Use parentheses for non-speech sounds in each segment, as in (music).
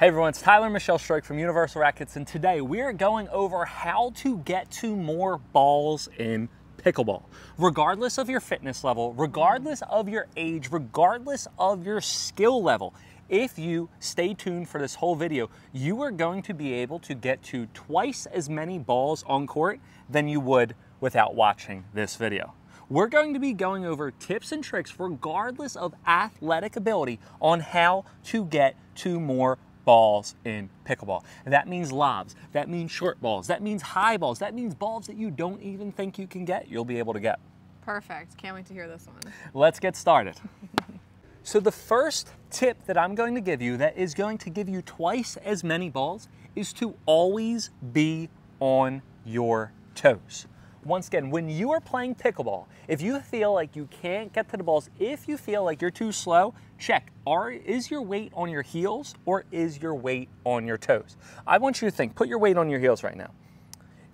Hey everyone, it's Tyler Michele Stroke from Universal Rackets, and today we are going over how to get to more balls in pickleball. Regardless of your fitness level, regardless of your age, regardless of your skill level, if you stay tuned for this whole video, you are going to be able to get to twice as many balls on court than you would without watching this video. We're going to be going over tips and tricks regardless of athletic ability on how to get to more balls in pickleball. That means lobs, that means short balls, that means high balls, that means balls that you don't even think you can get, you'll be able to get. Perfect. Can't wait to hear this one. Let's get started. (laughs) so the first tip that I'm going to give you that is going to give you twice as many balls is to always be on your toes once again, when you are playing pickleball, if you feel like you can't get to the balls, if you feel like you're too slow, check. Are, is your weight on your heels or is your weight on your toes? I want you to think, put your weight on your heels right now.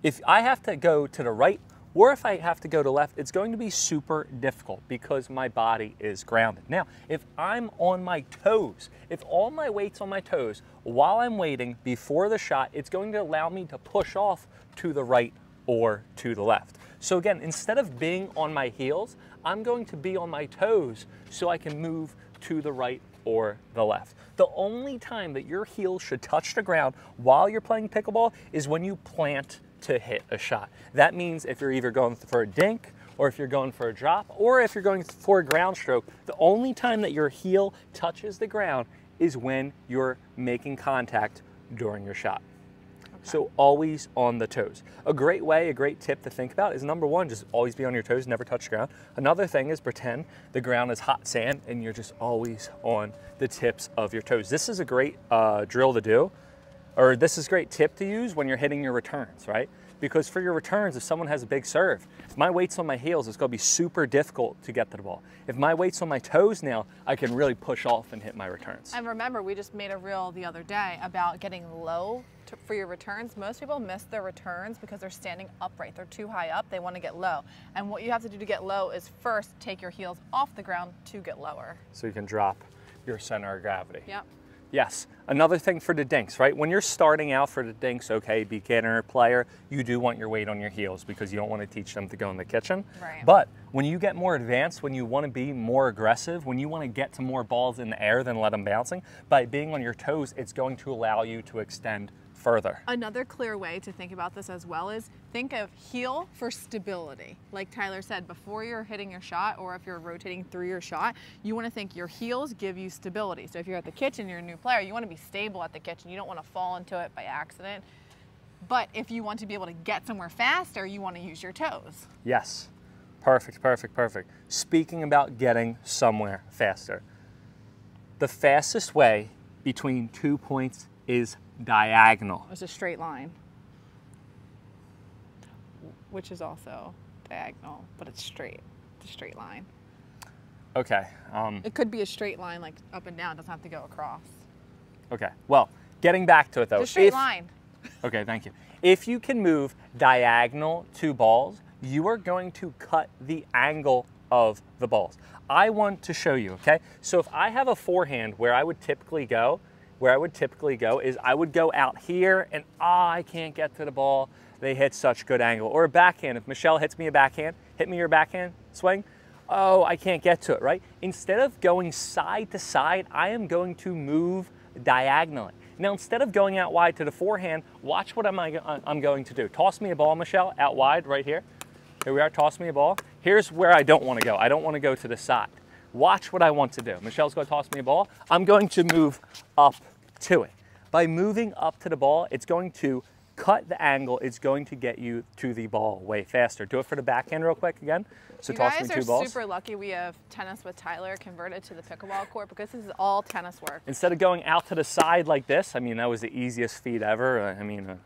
If I have to go to the right or if I have to go to left, it's going to be super difficult because my body is grounded. Now, if I'm on my toes, if all my weight's on my toes while I'm waiting before the shot, it's going to allow me to push off to the right or to the left. So again, instead of being on my heels, I'm going to be on my toes so I can move to the right or the left. The only time that your heels should touch the ground while you're playing pickleball is when you plant to hit a shot. That means if you're either going for a dink or if you're going for a drop or if you're going for a ground stroke, the only time that your heel touches the ground is when you're making contact during your shot. So always on the toes. A great way, a great tip to think about is number one, just always be on your toes, never touch the ground. Another thing is pretend the ground is hot sand and you're just always on the tips of your toes. This is a great uh, drill to do, or this is a great tip to use when you're hitting your returns, right? Because for your returns, if someone has a big serve, if my weight's on my heels, it's gonna be super difficult to get to the ball. If my weight's on my toes now, I can really push off and hit my returns. And remember, we just made a reel the other day about getting low to, for your returns. Most people miss their returns because they're standing upright. They're too high up, they wanna get low. And what you have to do to get low is first take your heels off the ground to get lower. So you can drop your center of gravity. Yep. Yes, another thing for the dinks, right? When you're starting out for the dinks, okay, beginner player, you do want your weight on your heels because you don't want to teach them to go in the kitchen. Right. But when you get more advanced, when you want to be more aggressive, when you want to get to more balls in the air than let them bouncing, by being on your toes, it's going to allow you to extend further. Another clear way to think about this as well is think of heel for stability. Like Tyler said, before you're hitting your shot or if you're rotating through your shot, you want to think your heels give you stability. So if you're at the kitchen, you're a new player, you want to be stable at the kitchen. You don't want to fall into it by accident. But if you want to be able to get somewhere faster, you want to use your toes. Yes. Perfect, perfect, perfect. Speaking about getting somewhere faster, the fastest way between two points is diagonal. It's a straight line, which is also diagonal, but it's straight. It's a straight line. Okay. Um, it could be a straight line, like up and down. It doesn't have to go across. Okay. Well, getting back to it though. It's a straight if, line. (laughs) Okay, thank you. If you can move diagonal two balls, you are going to cut the angle of the balls. I want to show you, okay? So if I have a forehand where I would typically go, where I would typically go is I would go out here and ah, I can't get to the ball. They hit such good angle. Or a backhand. If Michele hits me a backhand, hit me your backhand swing. Oh, I can't get to it, right? Instead of going side to side, I am going to move diagonally. Now, instead of going out wide to the forehand, watch what I'm, I'm going to do. Toss me a ball, Michele, out wide right here. Here we are, toss me a ball. Here's where I don't want to go. I don't want to go to the side. Watch what I want to do. Michele's going to toss me a ball. I'm going to move up to it. By moving up to the ball, it's going to cut the angle. It's going to get you to the ball way faster. Do it for the backhand real quick again. So you toss me two balls. You guys are super lucky we have tennis with Tyler converted to the pickleball court because this is all tennis work. Instead of going out to the side like this, I mean, that was the easiest feed ever. Uh, I mean, a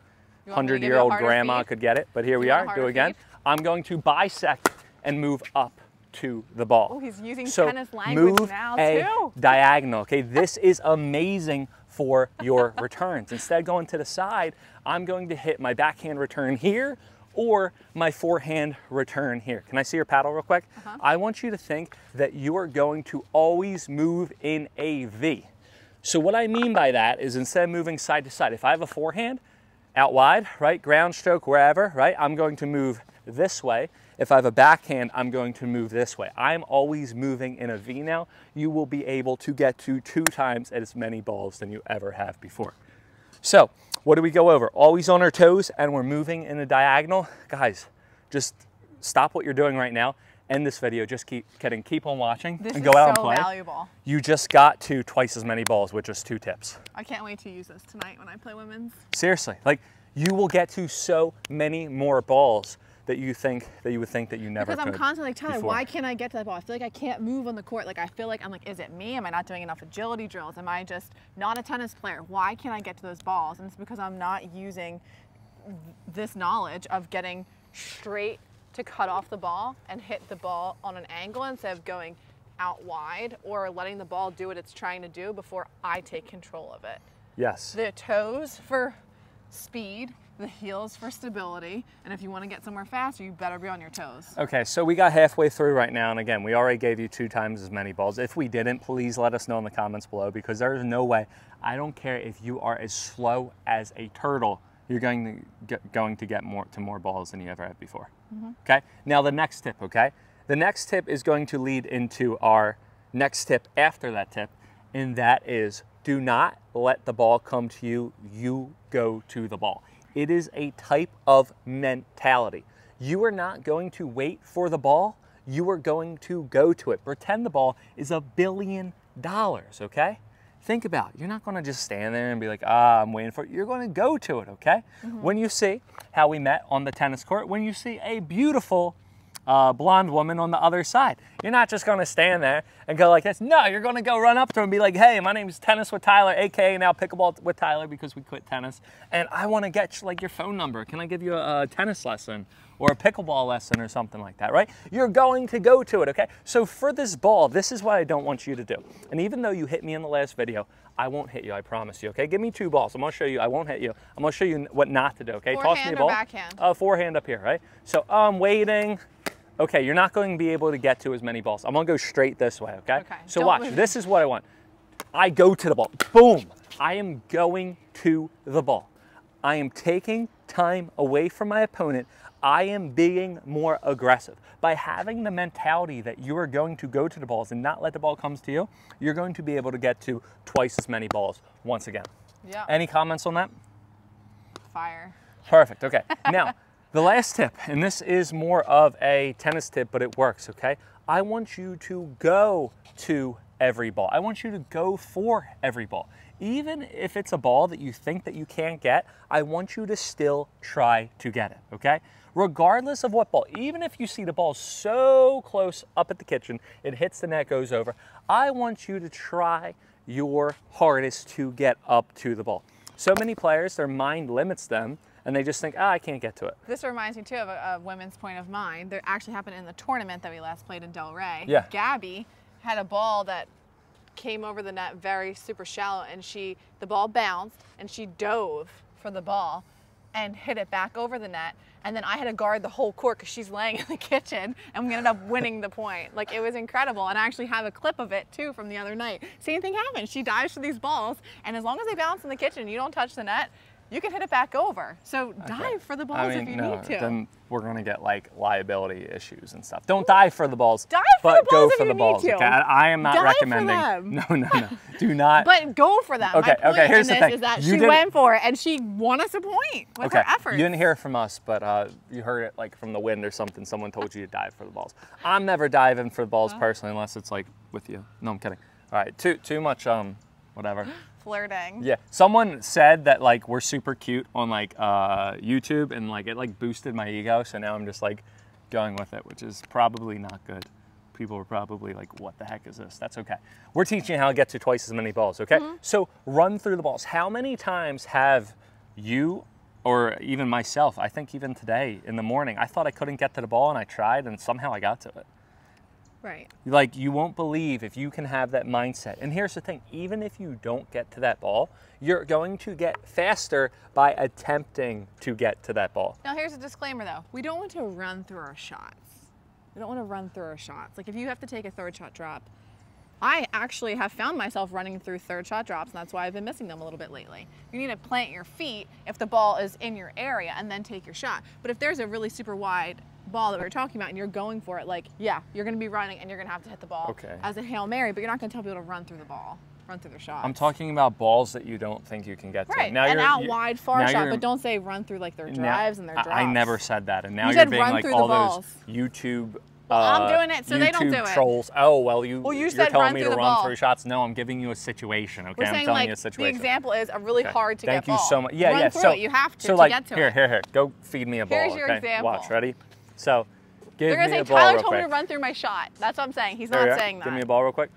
100-year-old grandma feed? could get it. But here you we are. Do it again. Feed? I'm going to bisect and move up to the ball. Oh, he's using so tennis language move now a too. diagonal. Okay, this is amazing for your (laughs) returns. Instead of going to the side, I'm going to hit my backhand return here or my forehand return here. Can I see your paddle real quick? Uh -huh. I want you to think that you are going to always move in a V. So what I mean by that is instead of moving side to side, if I have a forehand out wide, right, ground stroke wherever, right, I'm going to move this way. If I have a backhand, I'm going to move this way. I'm always moving in a V now. You will be able to get to two times as many balls than you ever have before. So what do we go over? Always on our toes and we're moving in a diagonal. Guys, just stop what you're doing right now. End this video. Just keep kidding. Keep on watching This and go out so and play. valuable. You just got to twice as many balls with just two tips. I can't wait to use this tonight when I play women's. Seriously, like you will get to so many more balls that you think that you would think that you never Because I'm constantly like, Tyler, before. why can't I get to that ball? I feel like I can't move on the court. Like I feel like I'm like, is it me? Am I not doing enough agility drills? Am I just not a tennis player? Why can't I get to those balls? And it's because I'm not using this knowledge of getting straight to cut off the ball and hit the ball on an angle instead of going out wide or letting the ball do what it's trying to do before I take control of it. Yes. The toes for speed, the heels for stability, and if you want to get somewhere faster, you better be on your toes. Okay, so we got halfway through right now, and again, we already gave you two times as many balls. If we didn't, please let us know in the comments below because there's no way. I don't care if you are as slow as a turtle, you're going to get, going to get more to more balls than you ever have before. Mm-hmm. Okay. Now the next tip. Okay, the next tip is going to lead into our next tip after that tip, and that is do not let the ball come to you. You go to the ball. It is a type of mentality. You are not going to wait for the ball. You are going to go to it. Pretend the ball is a billion dollars, okay? Think about it. You're not going to just stand there and be like, ah, I'm waiting for it. You're going to go to it, okay? When you see how we met on the tennis court, when you see a beautiful uh, blonde woman on the other side, you're not just going to stand there and go like this. No, you're going to go run up to her and be like, hey, my name is Tennis with Tyler, aka now Pickleball with Tyler because we quit tennis, and I want to get like your phone number. Can I give you a, a tennis lesson? or a pickleball lesson or something like that, right? You're going to go to it, okay? So for this ball, this is what I don't want you to do. And even though you hit me in the last video, I won't hit you, I promise you, okay? Give me two balls. I'm gonna show you, I won't hit you. I'm gonna show you what not to do, okay? Toss me Forehand a or ball. backhand? Uh, forehand up here, right? So I'm waiting. Okay, you're not going to be able to get to as many balls. I'm gonna go straight this way, okay? Okay, So don't watch, move. this is what I want. I go to the ball. Boom. I am going to the ball. I am taking time away from my opponent. I am being more aggressive. By having the mentality that you are going to go to the balls and not let the ball come to you, you're going to be able to get to twice as many balls once again. Yeah. Any comments on that? Fire. Perfect. Okay. Now, (laughs) the last tip, and this is more of a tennis tip, but it works, okay? I want you to go to every ball. I want you to go for every ball. Even if it's a ball that you think that you can't get, I want you to still try to get it, okay? Regardless of what ball, even if you see the ball so close up at the kitchen, it hits the net, goes over, I want you to try your hardest to get up to the ball. So many players, their mind limits them and they just think, ah, I can't get to it. This reminds me too of a, a women's point of mind. That actually happened in the tournament that we last played in Del Rey. Yeah. Gabby had a ball that came over the net very super shallow, and she the ball bounced and she dove for the ball and hit it back over the net. And then I had to guard the whole court because she's laying in the (laughs) kitchen, and we ended up winning the point. Like it was incredible, and I actually have a clip of it too from the other night. Same thing happened. She dives for these balls, and as long as they bounce in the kitchen, you don't touch the net. You can hit it back over. So dive for the balls I mean, if you no, need to. then we're gonna get like liability issues and stuff. Don't dive for the balls. Dive for but the go balls for if the you need balls. Okay, I, I am not Dive for recommending. them. (laughs) No, no, no. Do not. But go for them. Okay, My point okay, here's the thing. is that You she didn't- went for it and she won us a point with okay, her efforts. you didn't hear it from us, but uh, you heard it like from the wind or something. Someone told you to dive for the balls. I'm never diving for the balls personally, unless it's like with you. No, I'm kidding. All right, too too much um, whatever. (gasps) (gasps) (gasps) Flirting. Yeah, someone said that like we're super cute on like uh, YouTube, and like it like boosted my ego. So now I'm just like going with it, which is probably not good. People are probably like, "What the heck is this?" That's okay. We're teaching you how to get to twice as many balls. Okay, so run through the balls. How many times have you, or even myself? I think even today in the morning, I thought I couldn't get to the ball, and I tried, and somehow I got to it. Right. Like you won't believe if you can have that mindset. And here's the thing, even if you don't get to that ball, you're going to get faster by attempting to get to that ball. Now here's a disclaimer though. We don't want to run through our shots. We don't want to run through our shots. Like if you have to take a third shot drop, I actually have found myself running through third shot drops, and that's why I've been missing them a little bit lately. You need to plant your feet if the ball is in your area and then take your shot. But if there's a really super wide ball that we are talking about and you're going for it, like, yeah, you're going to be running and you're going to have to hit the ball Okay. as a Hail Mary, but you're not going to tell people to run through the ball, run through their shot. I'm talking about balls that you don't think you can get to. Right, Now and you're- out wide far now shot, but don't say run through like their now- drives and their I- drops. I never said that, and now You are being like all those YouTube. Well, I'm uh, doing it, so they don't YouTube do it. trolls. Oh well, you. Well, you are said telling me to the run ball. through shots. No, I'm giving you a situation. Okay, We're I'm saying telling like you a situation. the example is a really Okay. hard to Thank get you so much. Yeah, run yeah. so it. You have to So to like get to here, it. here, here. Go feed me a ball. Here's your okay? example. Watch. Ready? So, give They're gonna me say a ball Tyler real told me to run through my shot. That's what I'm saying. He's Here not saying that. Give me a ball real quick.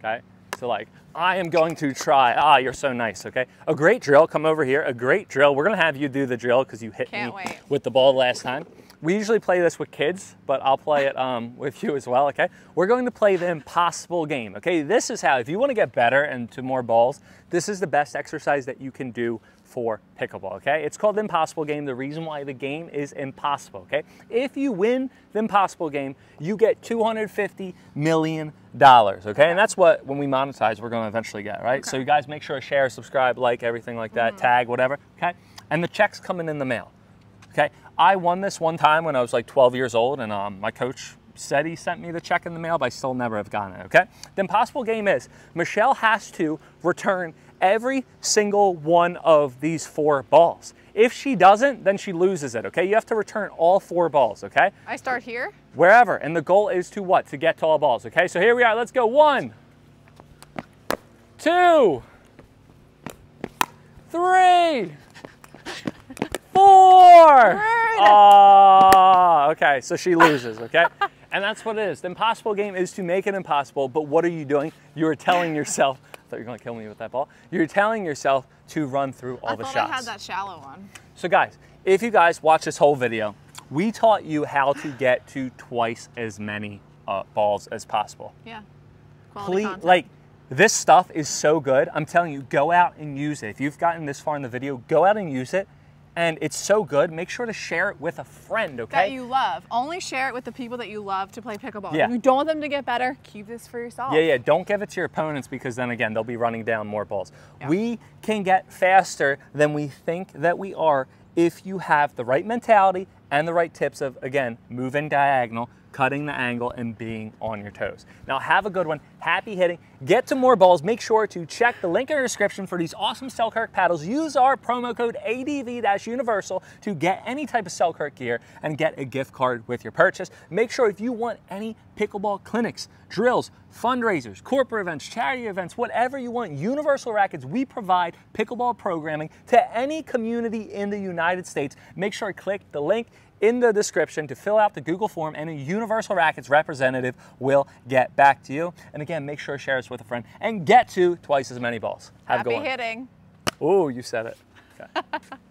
Okay. So like, I am going to try. Ah, you're so nice. Okay. A great drill. Come over here. A great drill. We're gonna have you do the drill because you hit Can't me wait. with the ball last time. We usually play this with kids, but I'll play it um, with you as well. Okay. We're going to play the impossible game. Okay. This is how. If you want to get better and to more balls, this is the best exercise that you can do for pickleball, okay? It's called the impossible game. The reason why the game is impossible, okay? If you win the impossible game, you get 250 million dollars, okay? And that's what when we monetize, we're going to eventually get, right? So you guys make sure to share, subscribe, like everything like that, tag, whatever, okay? And the check's coming in the mail. Okay, I won this one time when I was like 12 years old, and um, my coach said he sent me the check in the mail, but I still never have gotten it. Okay, the impossible game is Michele has to return every single one of these four balls. If she doesn't, then she loses it. Okay, you have to return all four balls. Okay, I start here. wherever, and the goal is to what? To get to all balls. Okay, so here we are. Let's go. One, two, three, four. Ah, okay, so she loses, okay? (laughs) and that's what it is. The impossible game is to make it impossible, but what are you doing? You are telling yourself, thought you were gonna kill me with that ball. You're telling yourself to run through all I the shots. I had that shallow one. So guys, if you guys watch this whole video, we taught you how to get to twice as many uh, balls as possible. Yeah. Quality Please, content. like this stuff is so good. I'm telling you, go out and use it. If you've gotten this far in the video, go out and use it. And it's so good. Make sure to share it with a friend, okay? that you love. Only share it with the people that you love to play pickleball. Yeah. If you don't want them to get better, keep this for yourself. Yeah, yeah. Don't give it to your opponents because then again, they'll be running down more balls. Yeah. We can get faster than we think that we are if you have the right mentality and the right tips of, again, moving diagonal, cutting the angle, and being on your toes. Now, have a good one. Happy hitting. Get to more balls. Make sure to check the link in the description for these awesome Selkirk paddles. Use our promo code ADV-Universal to get any type of Selkirk gear and get a gift card with your purchase. Make sure if you want any pickleball clinics, drills, fundraisers, corporate events, charity events, whatever you want, Universal Rackets, we provide pickleball programming to any community in the United States. Make sure to click the link in the description to fill out the Google form and a Universal Rackets representative will get back to you. And again, make sure to share this with a friend and get to twice as many balls. Have a Happy good one. hitting. Ooh, you said it. Okay. (laughs)